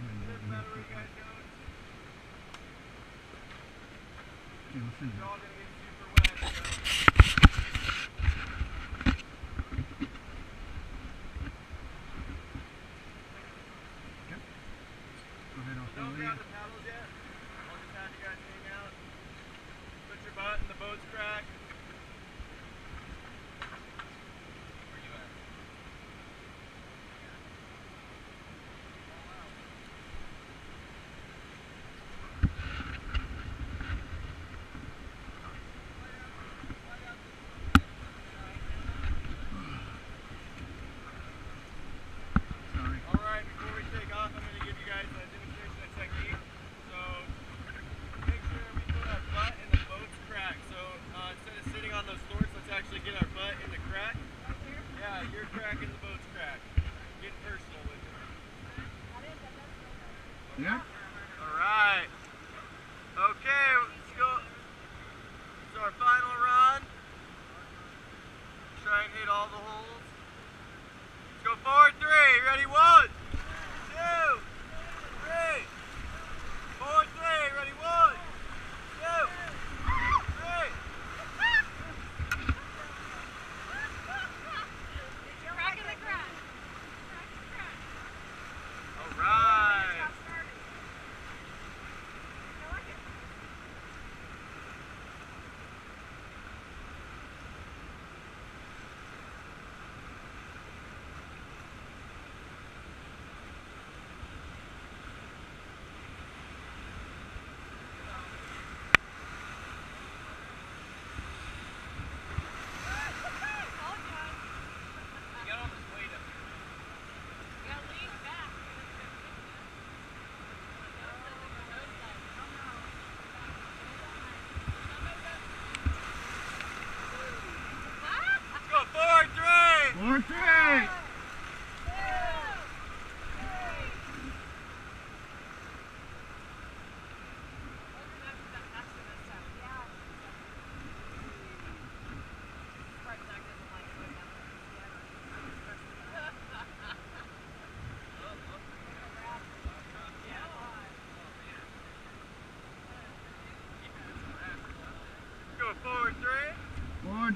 Thank you.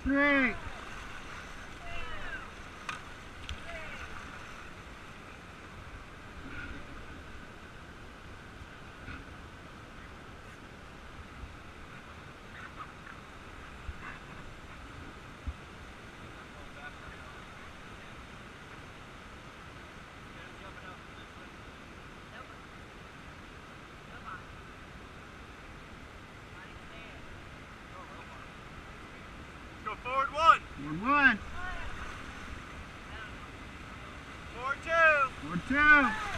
Three. Forward one. Four, one. Forward two. Four, two.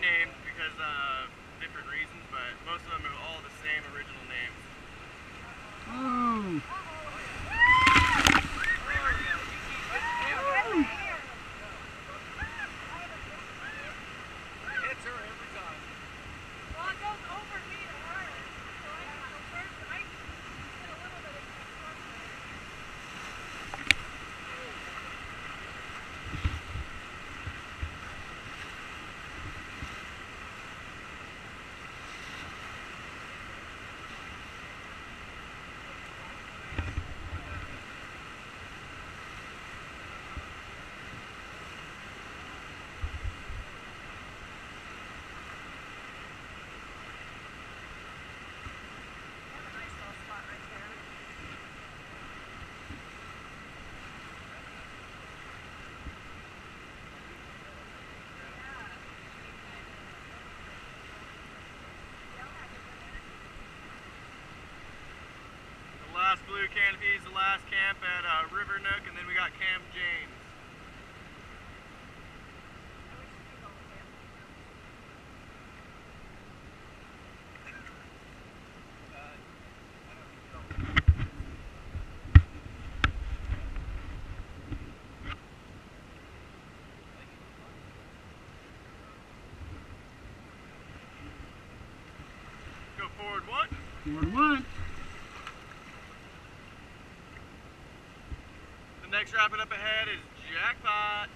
Renamed because of last camp at uh, River Nook, and then we got Camp James. Go forward one. Forward one. The up ahead is Jackpot.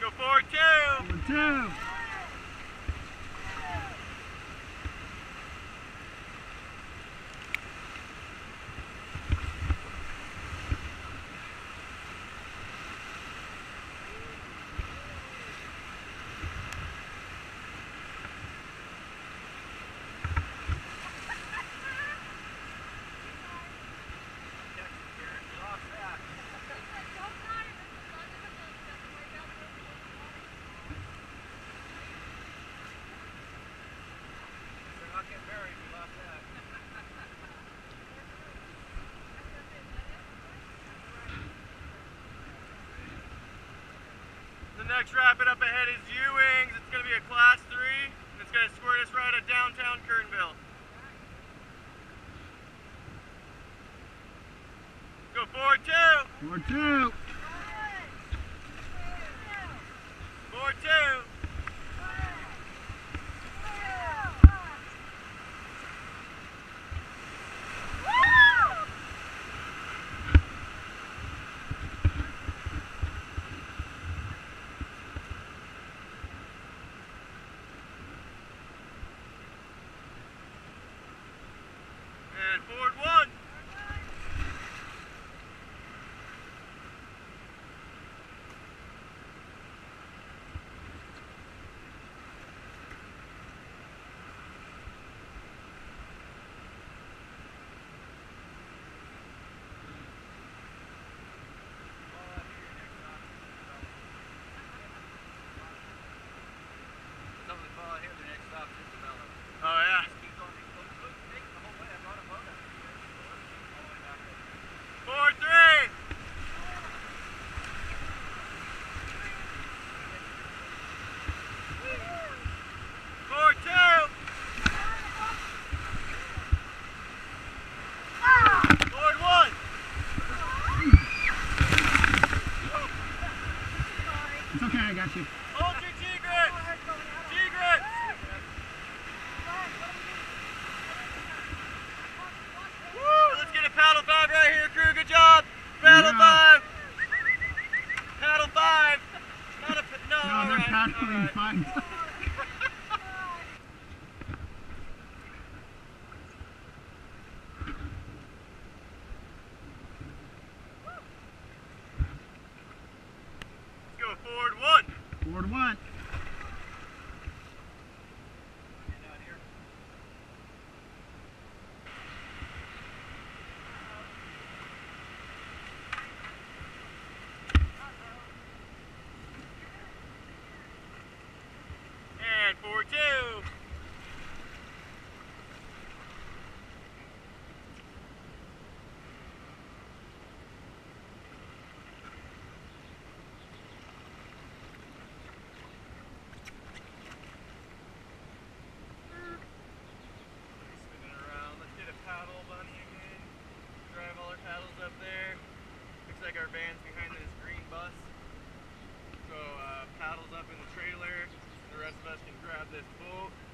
Go forward two. Two. Next rapid up ahead is Ewings. It's going to be a class three. And it's going to squirt us right at downtown Kernville. Go forward two. Forward two. Forward two. Ward 1. Ward 1. Rest of us can grab this boat.